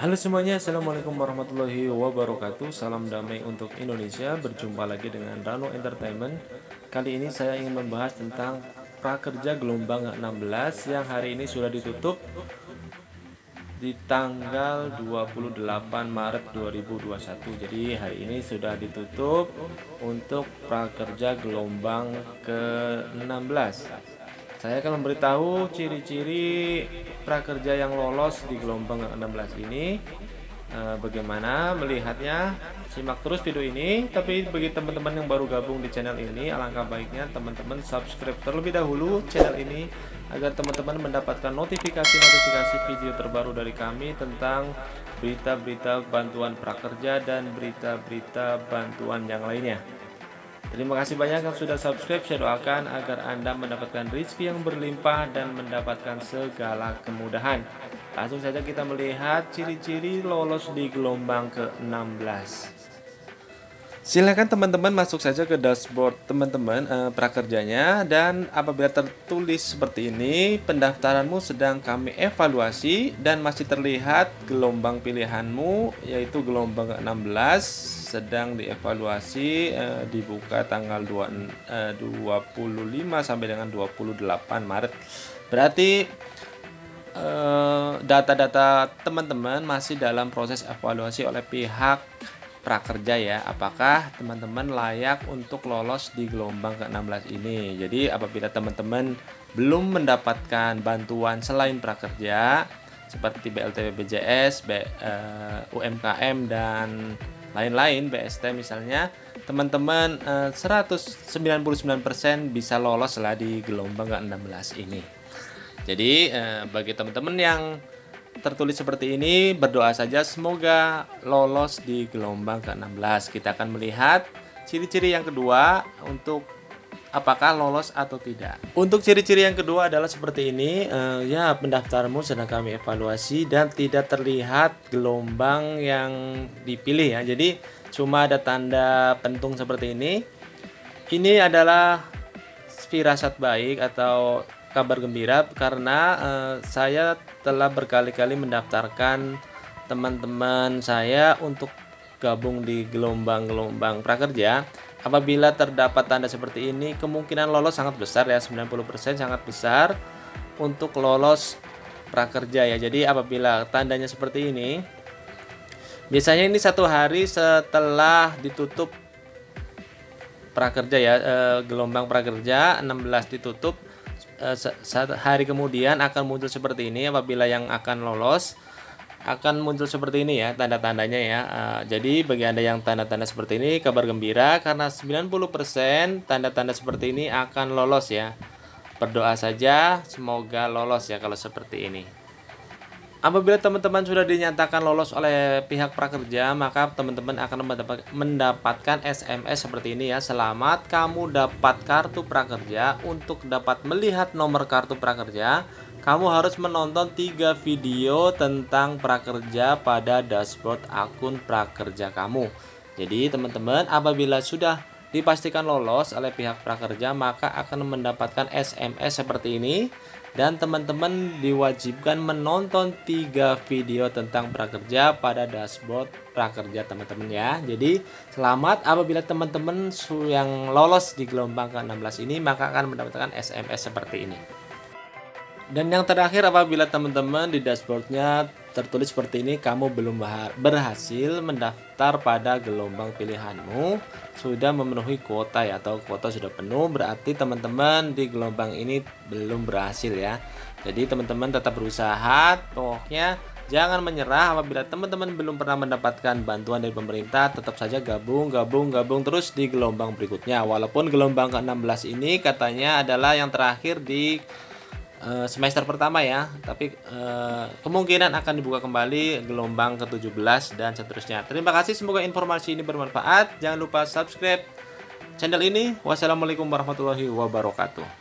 Halo semuanya, Assalamualaikum warahmatullahi wabarakatuh. Salam damai untuk Indonesia. Berjumpa lagi dengan Rano Entertainment. Kali ini saya ingin membahas tentang Prakerja gelombang 16 Yang hari ini sudah ditutup Di tanggal 28 Maret 2021 Jadi hari ini sudah ditutup Untuk prakerja gelombang ke-16 saya akan memberitahu ciri-ciri prakerja yang lolos di gelombang 16 ini. Eh, bagaimana melihatnya? Simak terus video ini. Tapi bagi teman-teman yang baru gabung di channel ini, alangkah baiknya teman-teman subscribe terlebih dahulu channel ini agar teman-teman mendapatkan notifikasi-notifikasi video terbaru dari kami tentang berita-berita bantuan prakerja dan berita-berita bantuan yang lainnya. Terima kasih banyak yang sudah subscribe. Saya doakan agar Anda mendapatkan rezeki yang berlimpah dan mendapatkan segala kemudahan. Langsung saja kita melihat ciri-ciri lolos di gelombang ke-16. Silakan teman-teman masuk saja ke dashboard teman-teman eh, prakerjanya dan apabila tertulis seperti ini pendaftaranmu sedang kami evaluasi dan masih terlihat gelombang pilihanmu yaitu gelombang 16 sedang dievaluasi eh, dibuka tanggal 2, eh, 25 sampai dengan 28 Maret. Berarti eh, data-data eh, teman-teman masih dalam proses evaluasi oleh pihak prakerja ya. Apakah teman-teman layak untuk lolos di gelombang ke-16 ini? Jadi apabila teman-teman belum mendapatkan bantuan selain prakerja seperti BLT BPJS, B, uh, UMKM dan lain-lain BST misalnya teman-teman uh, 199% bisa lolos lah di gelombang ke-16 ini. Jadi uh, bagi teman-teman yang tertulis seperti ini berdoa saja semoga lolos di gelombang ke-16 kita akan melihat ciri-ciri yang kedua untuk apakah lolos atau tidak. Untuk ciri-ciri yang kedua adalah seperti ini uh, ya pendaftarmu sedang kami evaluasi dan tidak terlihat gelombang yang dipilih ya. Jadi cuma ada tanda pentung seperti ini. Ini adalah firasat baik atau kabar gembira karena uh, saya telah berkali-kali mendaftarkan teman-teman saya untuk gabung di gelombang-gelombang prakerja. Apabila terdapat tanda seperti ini, kemungkinan lolos sangat besar ya, 90% sangat besar untuk lolos prakerja ya. Jadi apabila tandanya seperti ini, biasanya ini satu hari setelah ditutup prakerja ya, eh, gelombang prakerja 16 ditutup hari kemudian akan muncul seperti ini apabila yang akan lolos akan muncul seperti ini ya tanda-tandanya ya. Uh, jadi bagi Anda yang tanda-tanda seperti ini kabar gembira karena 90% tanda-tanda seperti ini akan lolos ya. Berdoa saja semoga lolos ya kalau seperti ini. Apabila teman-teman sudah dinyatakan lolos oleh pihak prakerja, maka teman-teman akan mendapatkan SMS seperti ini ya. Selamat kamu dapat kartu prakerja. Untuk dapat melihat nomor kartu prakerja, kamu harus menonton tiga video tentang prakerja pada dashboard akun prakerja kamu. Jadi teman-teman apabila sudah dipastikan lolos oleh pihak prakerja maka akan mendapatkan SMS seperti ini. Dan teman-teman diwajibkan menonton tiga video tentang prakerja pada dashboard prakerja teman-teman ya. Jadi selamat apabila teman-teman yang lolos di gelombang ke-16 ini maka akan mendapatkan SMS seperti ini. Dan yang terakhir apabila teman-teman di dashboardnya tertulis seperti ini kamu belum berhasil mendaftar pada gelombang pilihanmu. Sudah memenuhi kuota ya atau kuota sudah penuh berarti teman-teman di gelombang ini belum berhasil ya. Jadi teman-teman tetap berusaha pokoknya jangan menyerah. Apabila teman-teman belum pernah mendapatkan bantuan dari pemerintah tetap saja gabung gabung gabung terus di gelombang berikutnya. Walaupun gelombang ke-16 ini katanya adalah yang terakhir di Eh, semester pertama ya tapi uh, kemungkinan akan dibuka kembali gelombang ke-17 dan seterusnya. Terima kasih semoga informasi ini bermanfaat. Jangan lupa subscribe channel ini. Wassalamualaikum warahmatullahi wabarakatuh